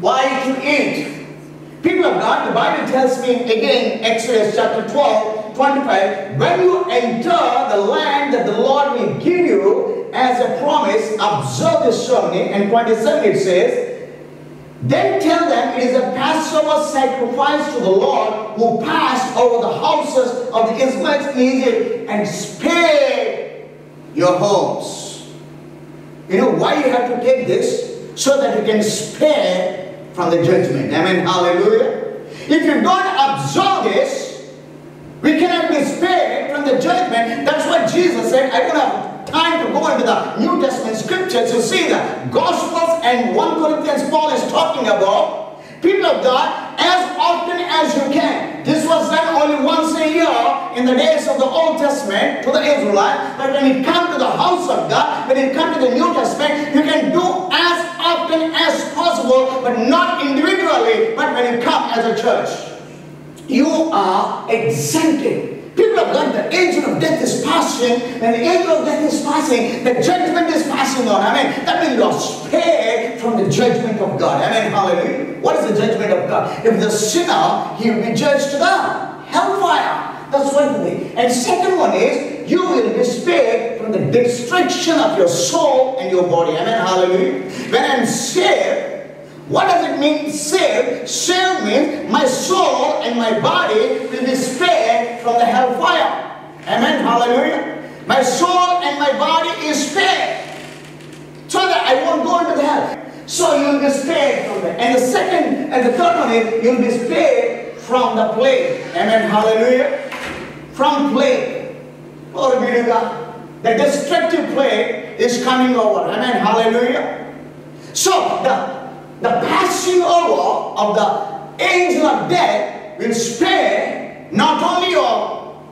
why to eat. People of God, the Bible tells me again, Exodus chapter 12, 25, when you enter the land that the Lord will give you as a promise, observe this ceremony. And 27 it says, then tell them it is a Passover sacrifice to the Lord who passed over the houses of the Israelites in Egypt and spared your homes. You know why you have to take this? So that you can spare from the judgment. Amen. Hallelujah. If you don't observe this, we cannot be spared from the judgment. That's what Jesus said. I don't have time to go into the New Testament scriptures to see the Gospels and 1 Corinthians Paul is talking about. People of God, as often as you can. This was done only once a year in the days of the Old Testament to the Israelites. But when it comes to the house of God, when it comes to the New Testament, you can do as possible, but not individually, but when you come as a church. You are exempted People of God, the angel of death is passing, and the angel of death is passing, the judgment is passing on. I mean, that means you are spared from the judgment of God. I mean, hallelujah. What is the judgment of God? If the sinner, he will be judged to the hellfire. That's one thing. And second one is, you will be spared from the destruction of your soul and your body. Amen. Hallelujah. When I'm saved, what does it mean saved? Saved means my soul and my body will be spared from the hellfire. Amen. Hallelujah. My soul and my body is spared. So that I won't go into the hell. So you'll be spared from that. And the second and the third one is you'll be spared from the plague. Amen. Hallelujah. From plague. Glory be to God. The destructive plague is coming over. Amen. Hallelujah. So the the passing over of the angel of death will spare not only your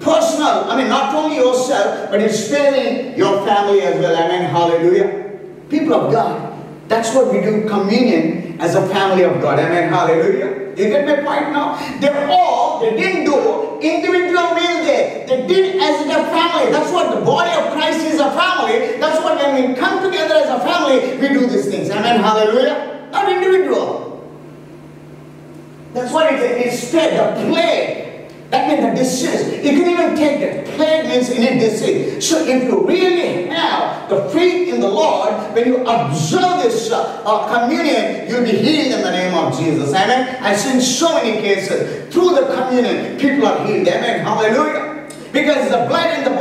personal, I mean not only yourself, but it's sparing your family as well. Amen. Hallelujah. People of God, that's what we do communion as a family of God. Amen. Hallelujah. You get my point now? They're all, they didn't do individual meal day. They did as a That's what the body of Christ is a family. That's what when we come together as a family, we do these things. Amen. Hallelujah. Not individual. That's what it is. It's the plague. that means the disease. You can even take the plague means any disease. So if you really have the faith in the Lord, when you observe this uh, uh, communion, you'll be healed in the name of Jesus. Amen. I've seen so many cases through the communion, people are healed. Amen. Hallelujah. Because the blood and the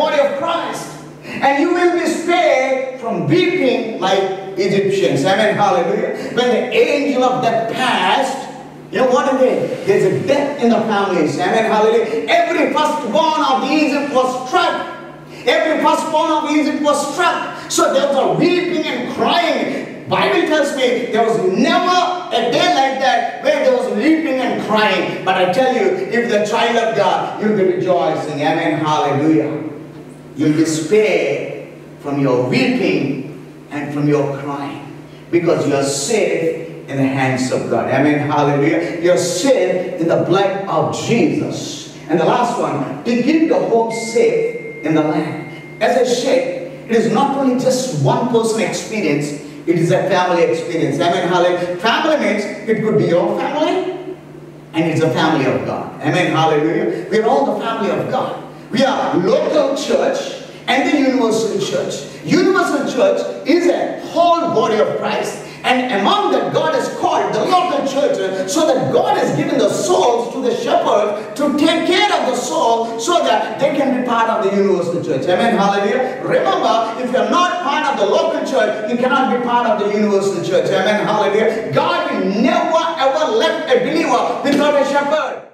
Christ. And you will be spared from weeping like Egyptians. Amen. Hallelujah. When the angel of death passed, you know what again? There's a death in the families. Amen. Hallelujah. Every firstborn of Egypt was struck. Every firstborn of Egypt was struck. So there was a weeping and crying. Bible tells me there was never a day like that where there was weeping and crying. But I tell you, if the child of God, you'll be rejoicing. Amen. Hallelujah. You'll be spared from your weeping and from your crying because you are safe in the hands of God. Amen. Hallelujah. You're safe in the blood of Jesus. And the last one, to keep the home safe in the land. As I said, it is not only just one person experience, it is a family experience. Amen. Hallelujah. Family means it could be your family and it's a family of God. Amen. Hallelujah. We are all the family of God. We are local church and the universal church. Universal church is a whole body of Christ and among that, God has called the local church so that God has given the souls to the shepherd to take care of the soul so that they can be part of the universal church. Amen. Hallelujah. Remember, if you're not part of the local church, you cannot be part of the universal church. Amen. Hallelujah. God will never ever let a believer without a shepherd.